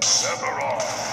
Sephiroth.